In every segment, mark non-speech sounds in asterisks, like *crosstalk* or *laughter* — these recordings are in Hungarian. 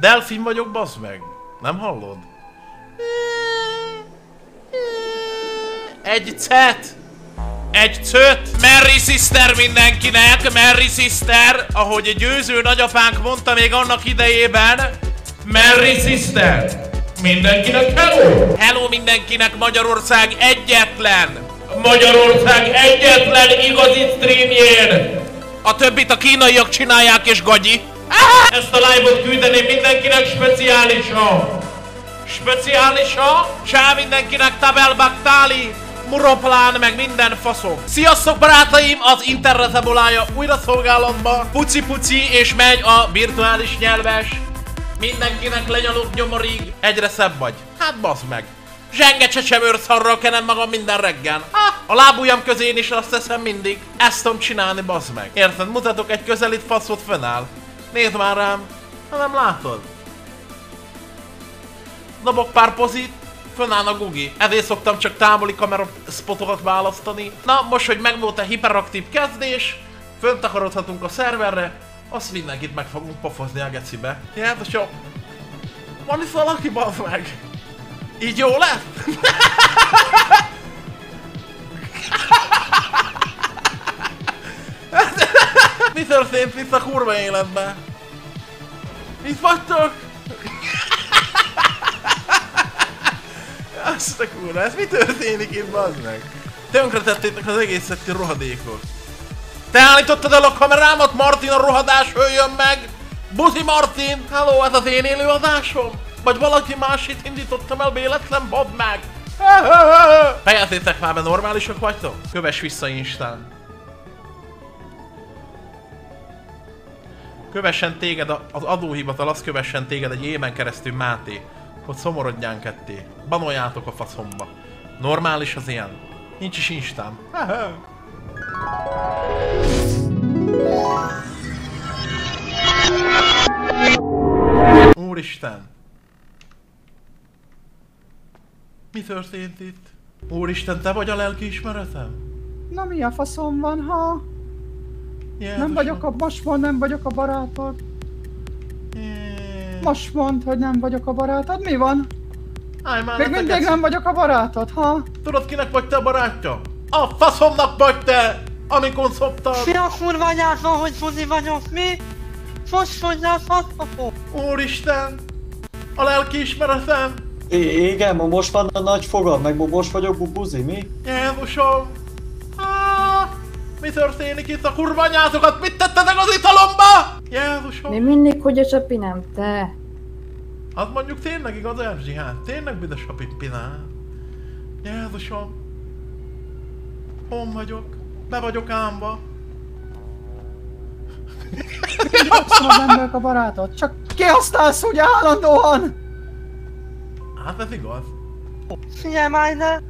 Delfin vagyok, bazd meg. Nem hallod? Egy cet! Egy cöt! Merry Sister mindenkinek! Merry Sister! Ahogy egy győző nagyapánk mondta még annak idejében. Merry Sister! Mindenkinek hello! Hello mindenkinek Magyarország egyetlen! Magyarország egyetlen igazi streamjén! A többit a kínaiak csinálják és gagyi. Ezt a live-ot küldeném mindenkinek speciálisan! Speciálisan! Csá mindenkinek Tabel Baktali! Muroplán, meg minden faszom. Sziasztok barátaim, az internet ebolája újra szolgálatba. Puci puci és megy a virtuális nyelves. Mindenkinek lenyalok nyomorig. Egyre szebb vagy. Hát bazd meg. Zsenge csecsemőr szarral kenem magam minden reggel. Ha, a lábujjam közén is azt teszem mindig. Ezt tudom csinálni, bazd meg. Érted? Mutatok egy közelít faszot fönnáll. Nézd már rám. Ha nem látod. Dobok pár pozit, fönnáll a Gugi. Ezért szoktam csak távoli kamera spotokat választani. Na, most, hogy megvolt a hiperaktív kezdés, föntakarodhatunk a szerverre, azt mindenkit meg fogunk pofozni a gecibe. Jézusom! Van itt valaki, bazd meg! Így jó lett? *laughs* Mi történt itt a kurva életben? Itt vagytok? Azt a kurva, ez mi történik itt, meg? Tönkretettétek az egészet, ti rohadékok. Te állítottad el a kamerámat, Martin, a rohadás höljön meg! Buzi Martin! Hello, ez az én élőadásom? Vagy valaki más itt indítottam el véletlen, Bob meg! *laughs* Fejezzétek már be, normálisak vagytok? Kövess vissza Instán. Kövessen téged, az adóhivatal az kövessen téged egy éven keresztül Máté, hogy szomorodján ketté. Banoljátok a faszomba. Normális az ilyen. Nincs is Instán. *laughs* Úristen! Mi történt itt? Úristen, te vagy a lelkiismeretem? Na mi a faszom van, ha? Jézusom. Nem vagyok a... Most mond, nem vagyok a barátod. Jé. Most mondd, hogy nem vagyok a barátod. Mi van? Állj már Még mindig nem vagyok a barátod, ha? Tudod kinek vagy te a barátja? A faszomnak vagy te! Amikor szoptad! Mi a kurva anyád van, hogy buzi vagyok, mi? Most mondja a faszapó. Úristen! A lelkiismeretem! I- igen, ma most van a nagy fogad, meg ma most vagyok bubuzi, mi? Jézusom! Mi történik itt a kurva anyátokat? Mit tettetek az italomba? Jézusom! Mi mindig hogy a csapi nem te. Az mondjuk tényleg igaz, Erzsi, hát tényleg büdös a pippinál. Jézusom! Hon vagyok? Be vagyok ámba. Nem vagyok a barátod. Csak kihasználsz ugye állandóan! Hát ez igaz. Figyelj már!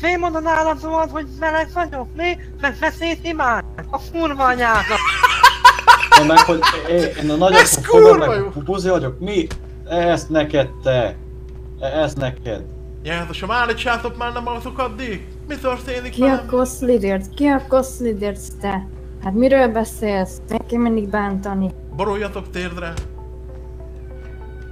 Fél mondan állandóan, hogy meleg vagyok, mi? Meg beszélsz imád! A kurva anyádat! De meg, hogy én a nagy Ez fogad, kurva jó. meg bubuzi vagyok, mi? Ezt neked te. Ezt neked. Jézusom, állítsátok már nem alatok addig! Mi történik Ki a koszlidért? Ki a koszlidért te? Hát miről beszélsz? Neki mindig bántani. Boruljatok térdre!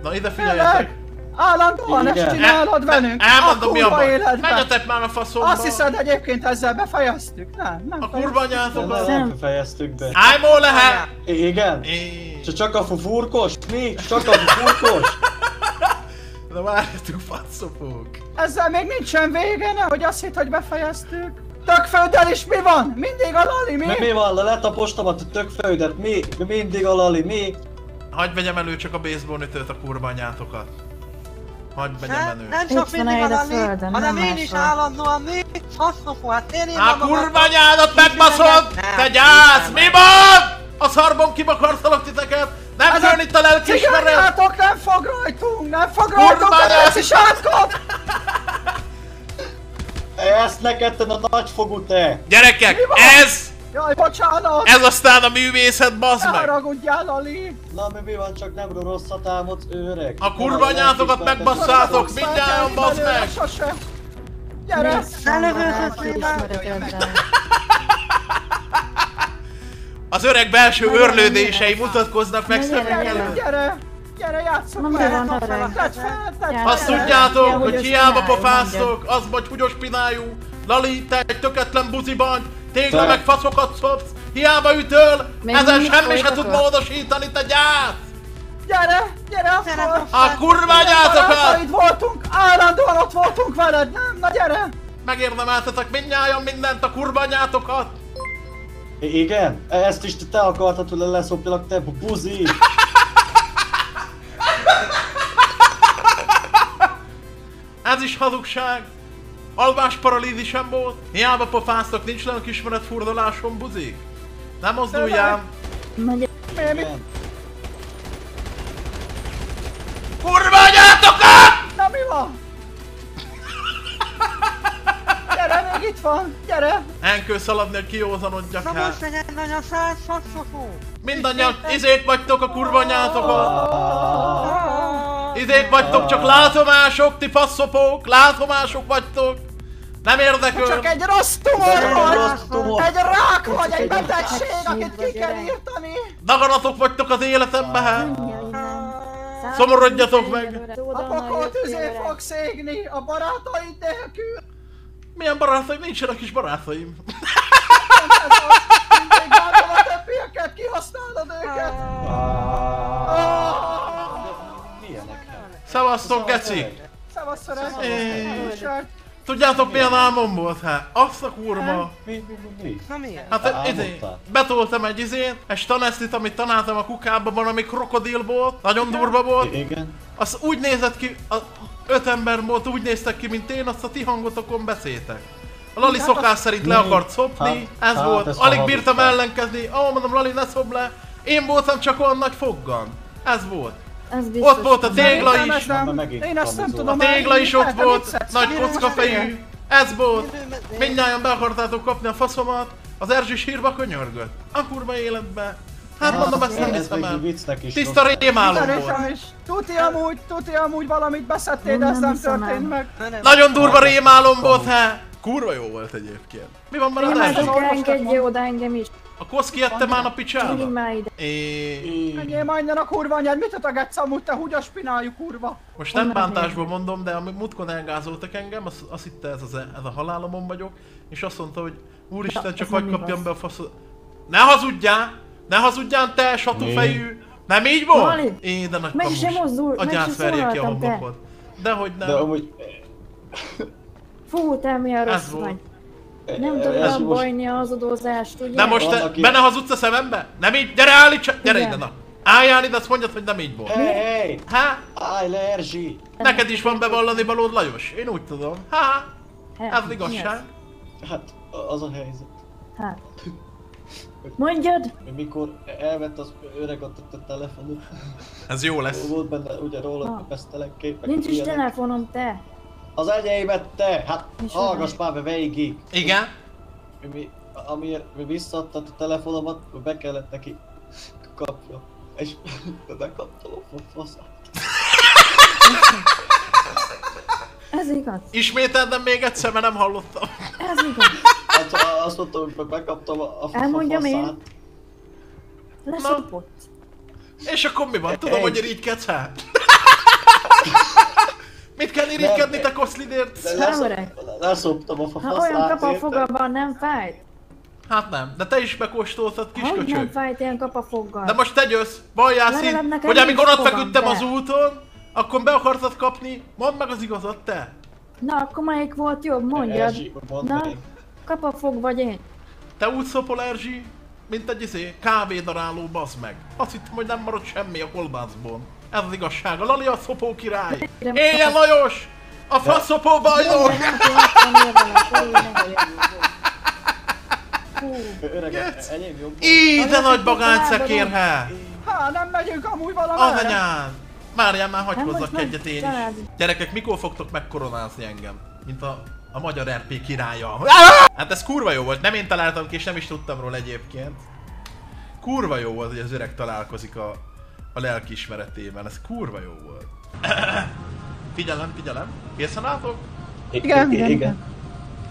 Na ide figyeljetek! Állandóan ezt Igen. csinálod velünk? Elmondom mi a baj! életben. Menjetek már a faszomba! Azt hiszed egyébként ezzel befejeztük? Nem, nem A kurva De anyátokat! nem fejeztük be. Ájmó lehet! Igen? Csak- Csak a fufurkos? Mi? Csak a fufurkos? *laughs* Na várjatok, faszopók! Ezzel még nincsen vége, nehogy azt hitt, hogy befejeztük. Tökfölddel is mi van? Mindig a lali, mi? Mi, mi van? Letapostam a tökföldet, mi? Mi mindig a lali, mi? Hagyj vegyem elő csak a baseball ütőt a kurva anyátokat. Hagyj vegyem Nem, elő. nem csak van mindig a a földön, hanem nem én is állandóan, mi? Faszapó, hát én én magam- kurva anyádat megbaszod! Te gyász! Mi van? A szarban kibakartalak titeket! Nem Ez jön a itt a lelkiismeret! Nem fog rajtunk, nem fog rajtunk a átkot! Ezt neked te a nagyfogú te! Gyerekek, van? ez! Jaj, bocsánat! Ez aztán a művészet, bazd Ne meg! haragudjál, Lali! Na mi, mi van, csak nem rosszat álmodsz, öreg? A kurva anyátokat megbasszátok, mindjárt bazd meg! Sose. Gyere! Ne! Ismereteddel. Az öreg belső örlődései mutatkoznak meg szemünk előtt. gyere! Gyere, vele. van, Tedd fel, tedd fel. Azt tudjátok, hogy hiába pofáztok, az vagy húgyos spináljú. Lali, te egy töketlen buziban, tégla meg faszokat szopsz, hiába ütöl, Még ezen semmi se tud módosítani, te gyász! Gyere, gyere Gyere, akkor. most A kurva gyászokat! Barátaid voltunk, állandóan ott voltunk veled, nem? Na gyere! Megérdemeltetek mindnyájan mindent a kurva anyátokat! I- igen? Ezt is te akartad, hogy leszopjalak, te buzi! *laughs* Ez is hazugság! Alvás paralízisem volt, hiába pofáztok, nincs lenn ismeret furdalásom, buzik! Nem mozduljál! Megy. Kurva anyátokat! Na mi van? Gyere, még itt van, gyere! Enkő szaladni, hogy kiózanodjak Na el. most legyen nagy a száz faszfokó! Mindannyian izék vagytok a kurva anyátokat! Ah. Izék vagytok, csak látomások, ti passzopók, látomások vagytok! Nem érdekel! Csak egy rossz tumor rossz tumor. Egy rák vagy, egy betegség, akit ki kell írtani! Daganatok vagytok az életembe, hát! Szomorodjatok meg! A pokol tüzé fog szégni a barátaid nélkül! Milyen barátaim? Nincsenek is barátaim. Ez mindig bántom a többieket, kihasználod őket! Milyenek? Szevasztok, geci! Szevasz, öreg! É. Tudjátok milyen álmom volt, hát? Azt a kurva! Mi, mi, mi, mi? Na miért? Hát izé, betoltam egy izén, egy tanesztit, amit tanáltam a kukában, ami krokodil volt, nagyon durva volt. Igen. Az úgy nézett ki, a öt ember volt, úgy néztek ki, mint én, azt a ti hangotokon beszéltek. A Lali Hát szokás szerint le Mi? akart szopni, Hát- ez hát volt, ez alig a bírtam ellenkezni, ahol mondom, Lali ne szob le, én voltam csak olyan nagy foggan. Ez volt. Ez biztos. Ott volt a tégla is, ez nem- Én ezt nem tudom a tégla is ott volt, nagy kockafejű. Ez volt. Mindjárt- Mindnyájan be akartátok kapni a faszomat, az Erzsi sírba könyörgött. A kurva életbe. Hát mondom, ezt nem hiszem el. Tiszta rémálom volt. Tuti amúgy, tuti amúgy valamit beszedtél, Én de ez nem történt meg. Nagyon durva rémálom volt, hát. Kurva jó volt egyébként. Mi van már az Erzsi? Engedje oda engem is. A koszki ette már a picsába? Menjél innen a kurva anyád, mit ötögetsz amúgy, te húgyas spináljuk kurva. Most nem bántásból mondom, de amíg múltkor elgázoltak engem, azt, azt hitte ez, az, ez a halálomon vagyok, és azt mondta, hogy úristen, csak nem kapjam be a faszot. Ne hazudjál! Ne hazudjál, te satúfejű! Nem így volt? Én, de nagy meg se kamus. mozdul- Agyász verje ki a homlokod. Dehogy nem. De amúgy... Fú, te milyen rossz vagy. Nem tudom most- bajni az adózást, ugye? De most te benne hazudsz a szemembe? Nem így? Gyere állíts! Gyere Igen. ide, na! Álljál ide, azt mondjad, hogy nem így volt. Hey, hey! Há? Állj le, Erzsi! Neked is van bevallani valód, Lajos? Én úgy tudom. Há? Hát, Ez mi igazság. Hát, az a helyzet. Hát. Mondjad? Mikor elvett az öreg a a telefonot, Ez jó lesz. volt benne ugye róla Ah. pesztelek képek. Nincs is telefonom, te. Az enyémet te! Hát hallgass már be végig! Igen? Mi, mi, amiért mi visszaadtad a telefonomat, be kellett neki kapja. És *laughs* bekaptam a faszát. Ez igaz. Ismételdem még egyszer, mert nem hallottam. Ez igaz. Hát azt mondtam, hogy bekaptam a, a, Elmondjam én? faszát. Leszopott. És akkor mi van? Tudom, Hey. hogy irigykedsz hát. Mit kell irigykedni, te koszlidért? Leszoptam a fa- Ha faszát. olyan kap a érted? fogabban, nem fájt? Hát nem, de te is bekóstoltad, kis Hogy nem fájt ilyen kap a foggal? De most te jössz, valljál nekem hogy amikor ott feküdtem de. az úton, akkor be akartad kapni, mondd meg az igazat te. Na, akkor melyik volt jobb? Mondjad. Erzsi, mondd Na, kap a fog vagy én? Te úgy szopol Erzsi, mint egy izé, kávédaráló bazd meg. Azt hittem, hogy nem marad semmi a kolbászból. Ez az igazság, a Lali a szopó király. Éljen Lajos! A faszopó bajnok! Nem tudom, 60 éve lesz, ó, ne hallja. Hú, Öreg, Yes. enyém jobb. Így, de nagy a bagányszekér, Há, nem megyünk amúgy valamelyre. Anyanyám! Várjál már, hagyd hozzak egyet én is. Gyerekek, mikor fogtok megkoronázni engem? Mint a, a magyar RP királya. Hát ez kurva jó volt, nem én találtam ki, és nem is tudtam róla egyébként. Kurva jó volt, hogy az öreg találkozik a, a lelkiismeretében, ez kurva jó volt. *clears throat* figyelem, figyelem, készen álltok? Igen, igen, igen.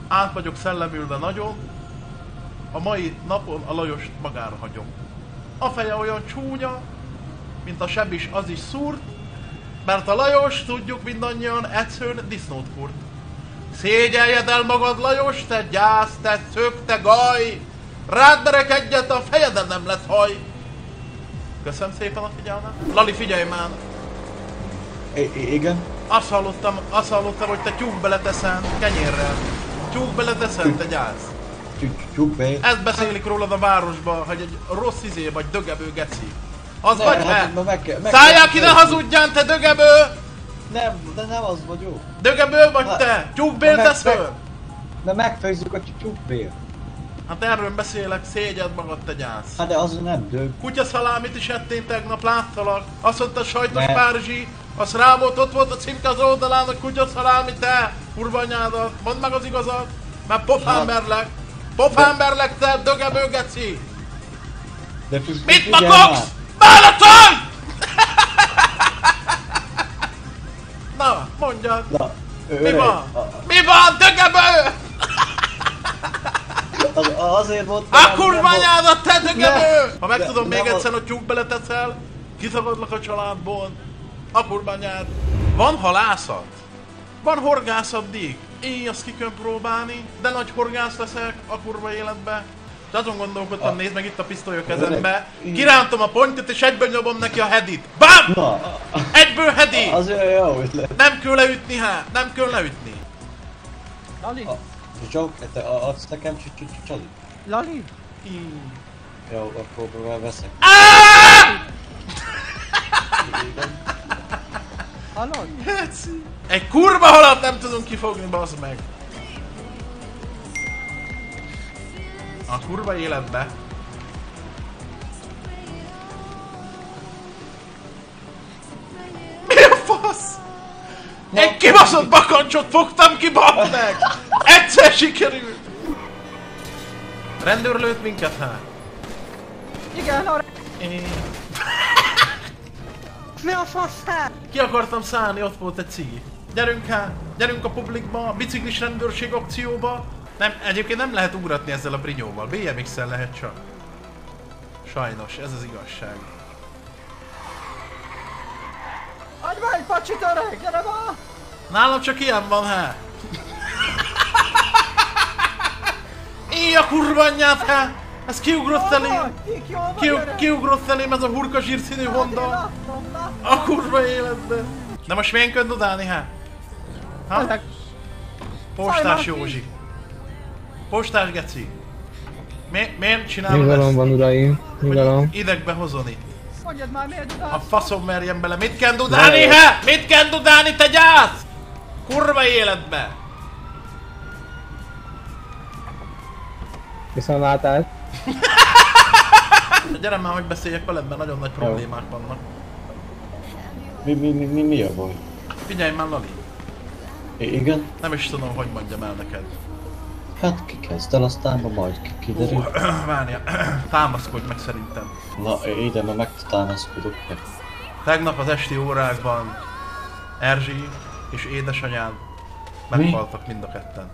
Át vagyok szellemülve nagyon. A mai napon a Lajost magára hagyom. A feje olyan csúnya, mint a seb is, az is szúrt, mert a Lajos, tudjuk mindannyian, egyszerűen disznót kurt. Szégyeljed el magad, Lajos, te gyász, te szök, te gaj! Rád egyet, a fejeden nem lesz haj! Köszönöm szépen a figyelmet. Lali, figyelj már! I- igen? Azt hallottam, azt hallottam, hogy te tyúk beleteszel kenyérrel. Tyúk beleteszel, te gyász. Tyúk be. Ezt beszélik rólad a városba, hogy egy rossz izé vagy dögebő geci. Az Ne, vagy hát, na meg kell- meg Szálljál ki, ne hazudjál, te dögebő! Nem, de nem az vagyok. Dögebő vagy Na, te? Tyúkbél tesz föl? De megfejzzük a tyúkbér. Hát erről beszélek, szégyed magad, te gyász. Hát de az nem dög. Kutyaszalámit is ettél tegnap, láttalak. Azt mondta sajtos Ne. Párizsi, azt rá volt, ott volt a címke az oldalán, hogy kutyaszalámi te, kurva anyádat. Mondd meg az igazat, mert pofámberlek. Pofámberlek te, dögebő geci. De fi- Mit makogsz? Bálatolj! *laughs* Na, mondjad. Na, Mi öreg, van? a- Mi van, dögebő? Az, azért volt... A kurva te dögebő! Ha megtudom még egyszer, hogy tyúk beleteszel, kiszabadlak a családból. A kurva. Van halászat? Van horgászat, Dick? Én azt ki kell próbálni, de nagy horgász leszek a kurva életbe. De azon gondolkodtam, A- nézd meg itt a pisztoly a kezembe. Kirántom a pontot és egyből nyomom neki a headit. BAM! Na, Egyből headi! az olyan jó ötlet. Nem kell leütni hát, nem kell leütni. Lali, A- Joke, te a- adsz nekem csali? Lali, Jó, akkor próbál veszek. hallod? Egy kurva halat nem tudunk kifogni, bazd meg. A kurva életbe. Egy kibaszott bakancsot fogtam ki, bazd meg! Egyszer sikerült! Rendőr lőtt minket hát? Igen, arra... Én... Mi a fasz hát? Ki akartam szállni, ott volt egy cigi. Gyerünk hát, gyerünk a publikba, a biciklis rendőrség akcióba. Nem, egyébként nem lehet ugratni ezzel a brinyóval, BMX-el lehet csak. Sajnos, ez az igazság. Adj már egy pacsit öreg, gyere ma! Nálam csak ilyen van, hát. Éj a kurva anyját, hát! Ez kiugrott elém! Kik jól van, Ki, gyere! kiugrott elém ez a hurka zsírszínű Honda! A kurva életben! De most milyen könnyű dudálni, hát? Ha? Postás Józsi. Postás Geci. Mi, miért csinálod Nyugalom ezt? van uraim, nyugalom. Idegbe hozon itt. Mondjad már miért A dudálsz? faszom merjen bele. Mit kell dudálni, he? Mit kell dudálni, te gyász? Kurva életbe. Viszontlátás. *laughs* Gyere már, hogy beszéljek veled, mert nagyon nagy problémák vannak. Mi, mi, mi, mi, mi a baj? Figyelj már, Lali. I- igen? Nem is tudom, hogy mondjam el neked. Hát ki kezd el, aztán ma majd ki- kiderül. *clears throat* Várja, *clears throat* támaszkodj meg szerintem. Na, ide már megtámaszkodok meg. Tegnap az esti órákban Erzsi és édesanyád meghaltak mind a ketten.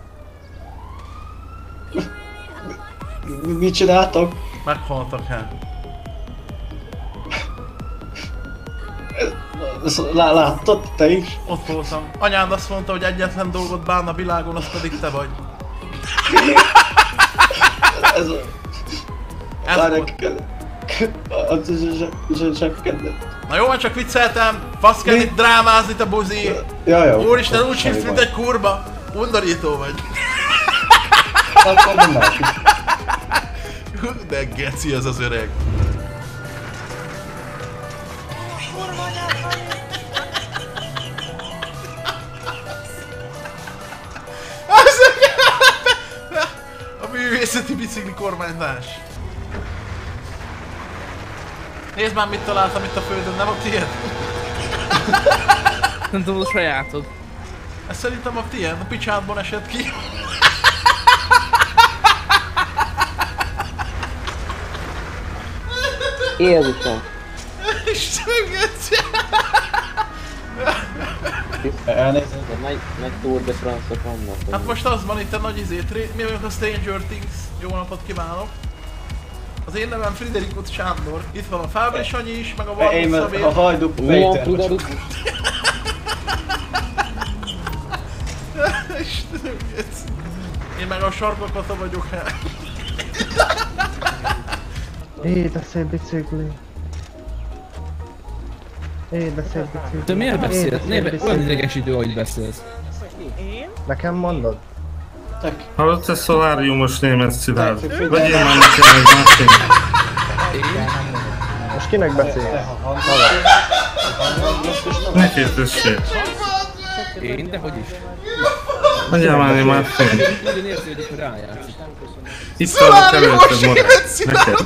Mi, mit csináltak? Meghaltak hát. Ezt Lá, láttad te is? Ott voltam. Anyád azt mondta, hogy egyetlen dolgot bán a világon, az pedig te vagy. Ez a... Ez Várj, volt. kell... Az zsebkedet. Na jó, van, csak vicceltem. Fasz kell itt drámázni, te buzi. Ja, jó. Úristen, úgy hívsz, mint egy kurba. Undorító vagy. Akkor nem másik. De geci ez az öreg. Művészeti bicikli kormányzás. Nézd már mit találtam itt a földön, nem a tiéd? *laughs* Nem tudom, a sajátod. Ez szerintem a tiéd, a picsádból esett ki. Jézusom. Istenem, geci. Elnézést. Nagy, nagy Tour de France-ok vannak. Hát most az van itt a nagy izét, mi vagyunk a Stranger Things. Jó napot kívánok. Az én nevem Friderikot Sándor. Itt van a Fábri Sanyi is, meg a Én Varga Szabér. a. *laughs* Istenem, geci. Én meg a sarkakata vagyok, hát. Éj, de szép bicikli. Éj, de szép bicikli. Te miért beszélsz? olyan idegesítő, hogy beszélsz. Nekem mondod? Tek. Hallott te szoláriumos német szilárd? Vegyél már nekem egy másik. Most kinek nem. Ne kérdezzél. Én, de hogy is. Vegyél már egy másik. Nagyon érződik, hogy rájátszik. Itt állok előtted. Neked.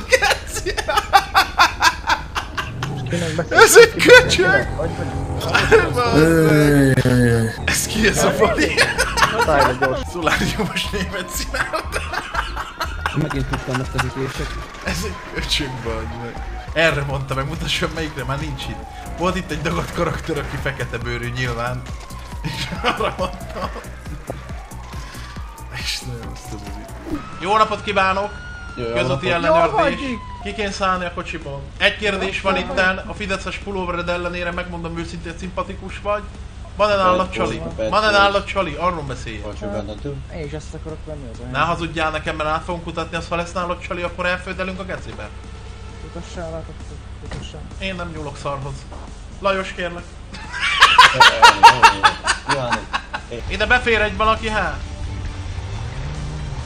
Ez egy köcsög! Ez ki ez a fali? Szállj le gyors. Szoláriumos német színál. Megint tudtam ezt az ütések. Ez egy köcsög vagy meg. Erre mondta meg, mutassa melyikre, már nincs itt. Volt itt egy dagadt karakter, aki fekete bőrű nyilván. És arra mondtam. Istenem, azt a buzi. Jó napot kívánok! Közúti ellenőrzés. Ki kéne szállni a kocsiból? Egy kérdés van itten, a Fideszes pulóvered ellenére megmondom őszintén szimpatikus vagy. Van-e nálad Csali? Van-e nálad Csali? Arról beszélj. Én is ezt akarok venni az Ne hazudjál nekem, mert át fogunk kutatni, azt ha lesz nálad Csali, akkor elföldelünk a gecibe. Utassál, látok, utassál. Én nem nyúlok szarhoz. Lajos kérlek. *laughs* Ide befér egy valaki, hát?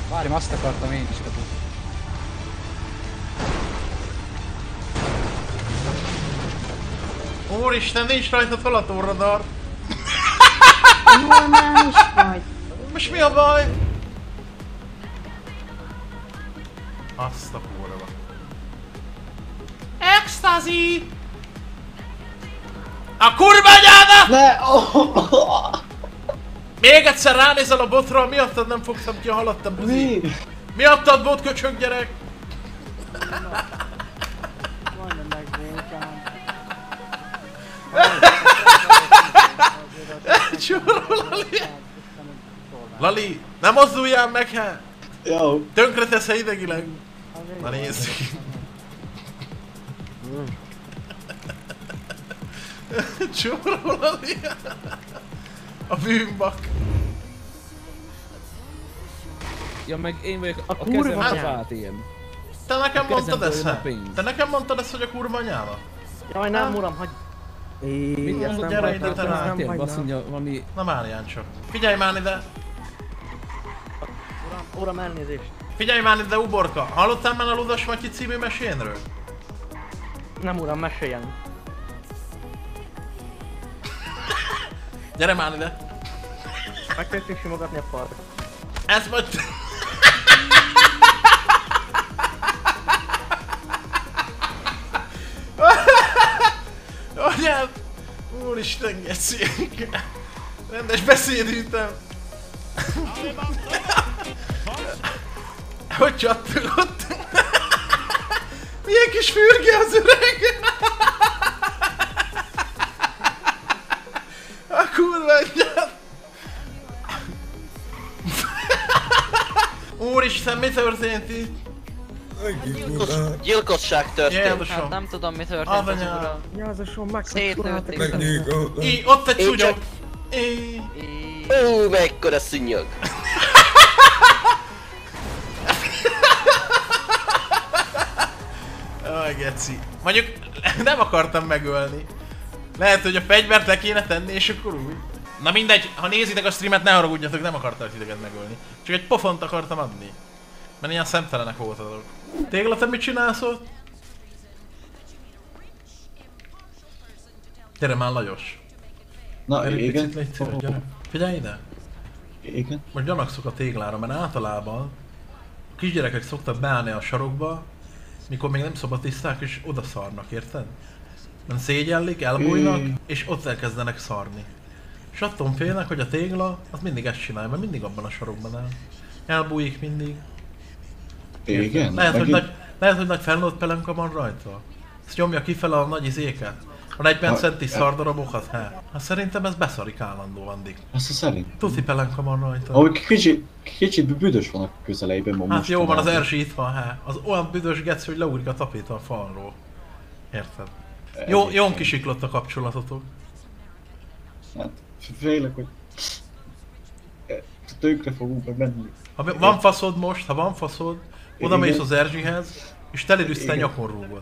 Várjam, azt akartam én is kapni. Úristen, nincs rajta felatóradar. Normális vagy. Most mi a baj? Azt a kurva. Ecstasy! A kurva anyádat! Ne! Oh, Még egyszer ránézel a botra, miattad nem fogtam ki a halat, te buzi. mi? Miattad bot köcsög gyerek! *laughs* Csúró Lali! Lali, nem mozduljál meg hát! Jó. Tönkre tesz idegileg! Na nézzük! Csúró Lali! A bűnbak! Ja, meg én vagyok a, a kurva kezem anyád. ATM. Te nekem mondtad ezt, hát? Te nekem mondtad ezt, hogy a kurva anyáma? Jaj, nem, uram, hagyj. Éj, mondod, ezt nem gyere ide, hagynám, te rá. azt mondja valami... Na várjál csak. Figyelj már ide! Uram, uram, elnézést. Figyelj már ide, uborka! Hallottál már a Ludas Matyi című mesénről? Nem, uram, meséljen. Gyere már ide! Megkezdtük simogatni a part. Ez majd... Úristen, geci! Rendes beszédültem! Hogy csattogott? Milyen kis fürge az öreg! A kurva anyád! Úristen, mi történt itt? Gyilkosság történt. Jézusom! Hát nem tudom mi történt az Adanyám! uram. Szétlőtték. megkapcsolták. Í, ott egy szúnyog! Ó, mekkora szúnyog. Aj, geci. Mondjuk nem akartam megölni. Lehet, hogy a fegyvert le kéne tenni, és akkor úgy. Na mindegy, ha nézitek a streamet, ne haragudjatok, nem akartam titeket megölni. Csak egy pofont akartam adni. Mert ilyen szemtelenek voltatok. Tégla, te mit csinálsz ott? Gyere már, Lajos. Na, Gyere, igen. picit, légy szíves, gyere. Figyelj ide! Igen. Most gyanakszok a téglára, mert általában a kisgyerekek szoktak beállni a sarokba, mikor még nem szabatiszták, és oda szarnak, érted? Nem szégyellik, elbújnak, Mm. és ott elkezdenek szarni. És attól félnek, hogy a tégla, az mindig ezt csinálja, mert mindig abban a sarokban áll. Elbújik mindig. Igen. Lehet, hogy nagy, lehet, hogy nagy felnőtt pelenka van rajta. Ezt nyomja kifele a nagy izéket. A 40 centi szardarabokat? Hát, hát szerintem ez beszarik állandóan, Dick. Azt a szerint. Tuti pelenka van rajta. Ahogy kicsit, kicsit büdös van a közeleiben ma Hát jó van, az. Erzsi itt van, hát. Az olyan büdös geci, hogy leúrik a tapét a falról. Érted? Jó, jól kisiklott a kapcsolatotok. Hát, félek, hogy... Tönkre fogunk meg menni. Ha van faszod most, ha van faszod, oda mész az Erzsihez, és telérűzte Igen. nyakon rúgod.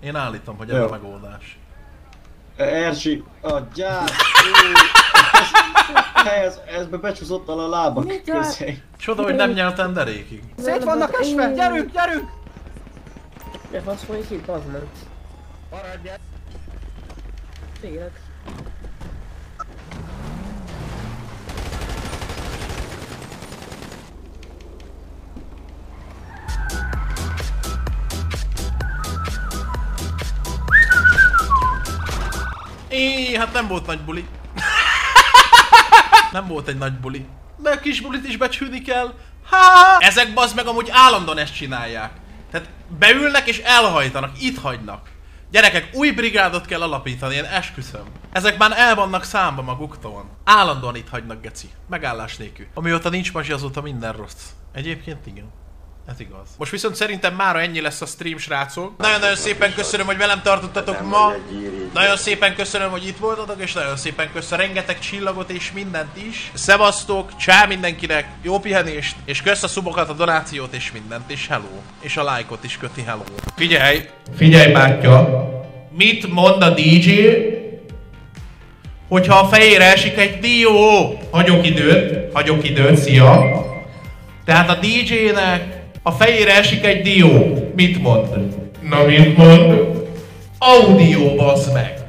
Én állítom, hogy ez a megoldás. Erzsi, a gyár! *laughs* Ez, ezbe becsúszott a lábak közé. Csoda, hogy nem nyeltem derékig. Szét vannak esve! Gyerünk, gyerünk! De fasz folyik itt, bazd meg. Maradjál. Tényleg. É, hát nem volt nagy buli. nem volt egy nagy buli. De a kis bulit is becsülni kell. Ha! Ezek bazd meg amúgy állandóan ezt csinálják. Tehát beülnek és elhajtanak, itt hagynak. Gyerekek, új brigádot kell alapítani, én esküszöm. Ezek már el vannak számba maguktól. Állandóan itt hagynak, geci. Megállás nélkül. Amióta nincs masi, azóta minden rossz. Egyébként igen. Ez igaz. Most viszont szerintem mára ennyi lesz a stream, srácok. Nagyon-nagyon szépen köszönöm, hogy velem tartottatok ma. Nagyon szépen köszönöm, hogy itt voltatok, és nagyon szépen köszönöm rengeteg csillagot és mindent is. Szevasztok, csá mindenkinek, jó pihenést, és kösz a szubokat, a donációt és mindent, és hello. És a lájkot is köti hello. Figyelj, figyelj bátya, mit mond a DJ, hogyha a fejére esik egy dió? Hagyok időt, hagyok időt, szia. Tehát a DJ-nek a fejére esik egy dió. Mit mond? Na mit mond? Audio, bazd meg!